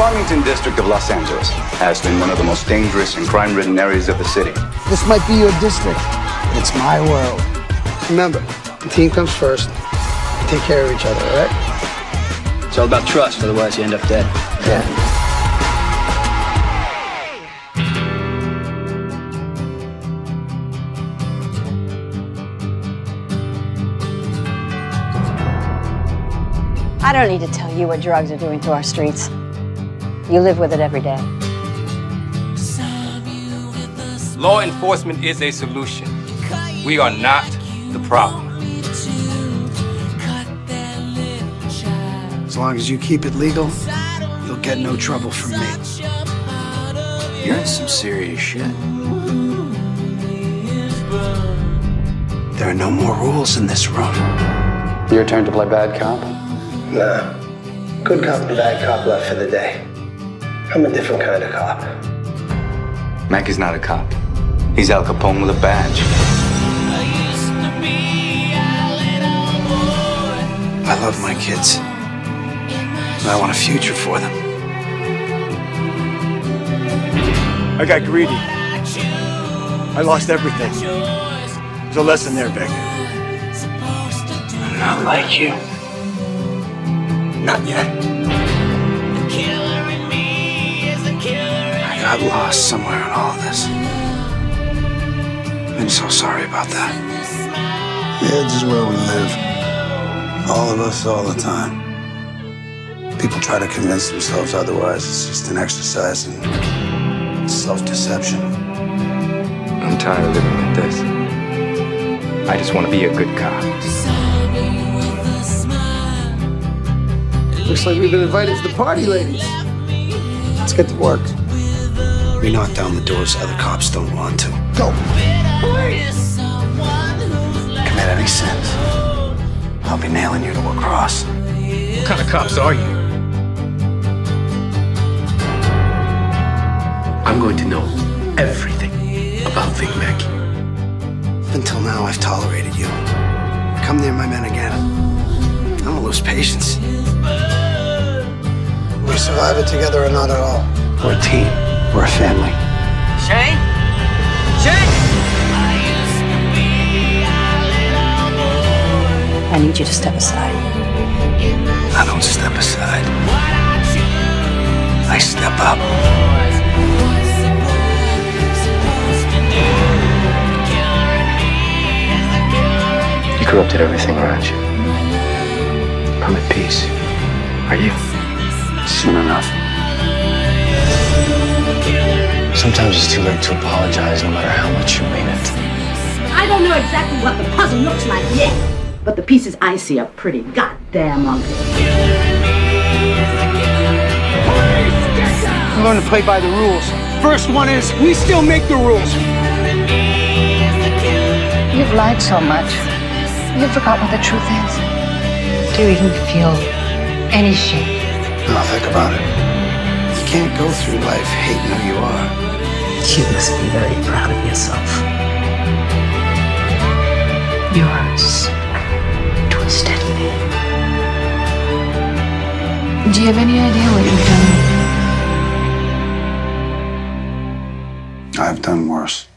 Farmington district of Los Angeles has been one of the most dangerous and crime-ridden areas of the city. This might be your district, but it's my world. Remember, the team comes first. Take care of each other, all right? It's all about trust, otherwise you end up dead. Yeah. I don't need to tell you what drugs are doing to our streets. You live with it every day. Law enforcement is a solution. We are not the problem. As long as you keep it legal, you'll get no trouble from me. You're in some serious shit. There are no more rules in this room. Your turn to play bad cop? Nah. Good cop and bad cop left for the day. I'm a different kind of cop. Mac is not a cop. He's Al Capone with a badge. I love my kids. And I want a future for them. I got greedy. I lost everything. There's a lesson there, Vic. I'm not like you. Not yet. Got lost somewhere in all of this. I'm so sorry about that. Yeah, this is where we live. All of us, all the time. People try to convince themselves otherwise. It's just an exercise in self deception. I'm tired of living like this. I just want to be a good cop. Looks like we've been invited to the party, ladies. Let's get to work. We knock down the doors other cops don't want to. Go! Commit any sins. I'll be nailing you to a cross. What kind of cops are you? I'm going to know everything about Vic Mackey. Until now, I've tolerated you. Come near my men again. I'm gonna lose patience. We survive it together or not at all. We're a team. We're a family. Shane? Shane? I need you to step aside. I don't step aside. I step up. You corrupted everything around you. I'm at peace. Are you? Soon enough. Sometimes it's too late to apologize, no matter how much you mean it. I don't know exactly what the puzzle looks like yet, but the pieces I see are pretty goddamn ugly. Learn to play by the rules. First one is, we still make the rules. You've lied so much. You've forgot what the truth is. Do you even feel any shame? Now think about it. You can't go through life hating who you are. You must be very proud of yourself. You're so twisted. Do you have any idea what you've done? I've done worse.